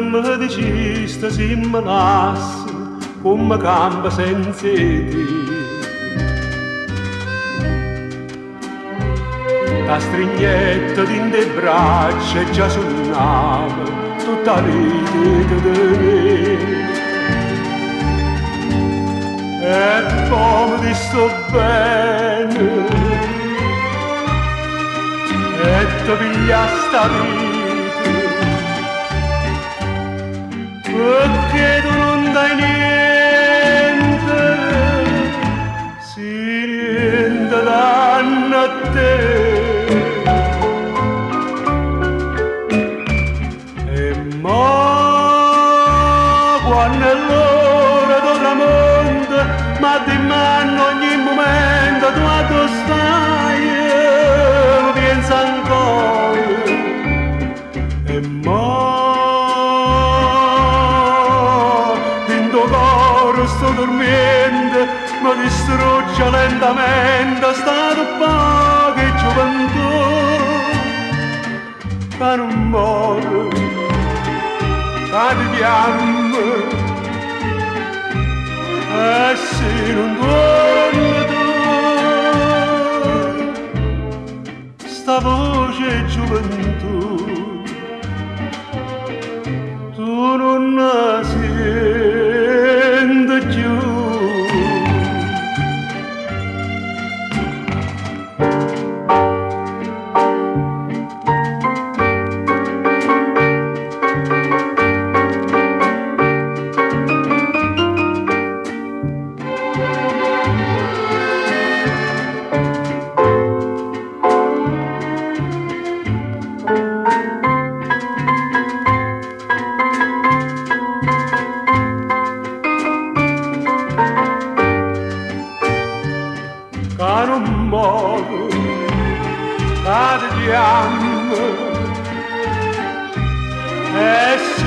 musicista si immalasse come campa senza te. La strignetta din de braccia già suonava tutta vita di me. E poi mi sto bene e ti piglia sta vita è l'ora del tramonto ma ti manno ogni momento tu a tu stai? Mi pensa ancora. E mo in tuo cuore sto dormendo ma distrugge lentamente sta poca gioventù. Che non muore che chiama e se non torni tu sta voce gioventù morgen gaat het je aan me. Es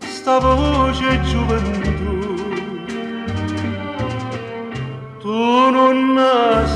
Stavo gioventù, tu non nasci.